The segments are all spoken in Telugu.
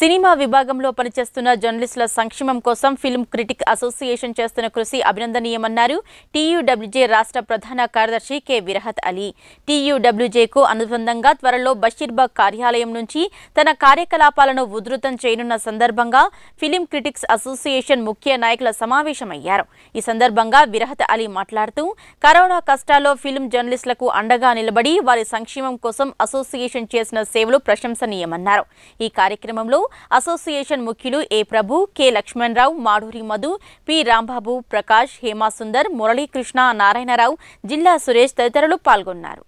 సినిమా విభాగంలో పనిచేస్తున్న జర్నలిస్టుల సంక్షేమం కోసం ఫిల్మ్ క్రిటిక్ అసోసియేషన్ చేస్తున్న కృషి అభినందనీయమన్నారు. టీయూడబ్ల్యూజే రాష్ట్ర ప్రధాన కార్యదర్శి కె. విరహత్ అలీ. టీయూడబ్ల్యూజేకు అనుబంధంగా త్వరలో బషీర్బాగ్ కార్యాలయం నుంచి తన కార్యకలాపాలను ఉధృతం చేయనున్న సందర్భంగా ఫిలిం క్రిటిక్స్ అసోసియేషన్ ముఖ్య నాయకుల సమావేశమయ్యారు. ఈ సందర్భంగా విరహత్ అలీ మాట్లాడుతూ కరోనా కష్టాల్లో ఫిల్మ్ జర్నలిస్టులకు అండగా నిలబడి వారి సంక్షేమం కోసం అసోసియేషన్ చేసిన సేవలు ప్రశంసనీయమన్నారు. ఈ కార్యక్రమంలో అసోసియేషన్ ముఖ్యులు A Prabhu K Lakshmanarao Maduri Madhu P Rambabu Prakash Hemasundar Muralikrishna Narayanarao జిల్లా సురేష్ తదితరులు పాల్గొన్నారు.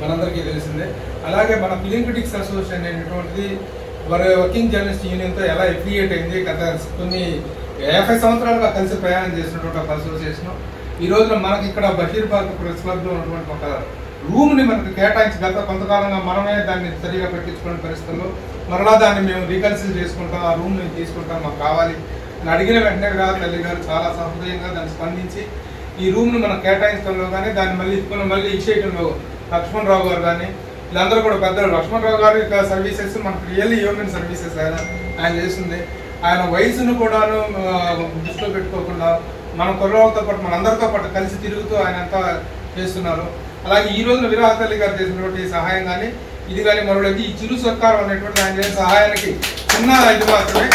మనందరికీ తెలిసిందే. అలాగే మన ఫిలిం క్రిటిక్స్ అసోసియేషన్ అనేటువంటిది వారి వర్కింగ్ జర్నలిస్ట్ యూనియన్తో ఎలా ఎఫిలియేట్ అయింది గత కొన్ని యాభై సంవత్సరాలుగా కలిసి ప్రయాణం చేసినటువంటి ఒక అసోసియేషన్ ఈ రోజున మనకి ఇక్కడ బషీర్బాగ్ ప్రెస్ క్లబ్లో ఉన్నటువంటి ఒక రూమ్ని మనకు కేటాయించి గత కొంతకాలంగా మనమే దాన్ని సరిగా పెట్టించుకునే పరిస్థితుల్లో మరలా దాన్ని మేము రీకన్సిల్ చేసుకుంటాం ఆ రూమ్ మేము తీసుకుంటాం మాకు కావాలి అని అడిగిన వెంటనే కూడా తల్లి గారు చాలా సహృదయంగా దాన్ని స్పందించి ఈ రూమ్ను మనం కేటాయించడంలో కానీ దాన్ని మళ్ళీ ఇచ్చుకున్న మళ్ళీ ఇచ్చేయడంలో లక్ష్మణరావు గారు కానీ వీళ్ళందరూ కూడా పెద్దలు. లక్ష్మణరావు గారి యొక్క సర్వీసెస్ మనకు రియల్లీ హ్యూమన్ సర్వీసెస్ ఆయన. ఆయన చేస్తుంది. ఆయన వయసును కూడాను దృష్టిలో పెట్టుకోకుండా మన కుర్రవాళ్ళతో పాటు మనందరితో పాటు కలిసి తిరుగుతూ ఆయన అంతా చేస్తున్నారు. అలాగే ఈ రోజున విరాహతల్లి గారు చేసినటువంటి సహాయం కానీ ఇది కానీ మరొకటి ఈ చిరు సర్కారం అనేటువంటి ఆయన చేసిన సహాయానికి చిన్న ఇది మాత్రమే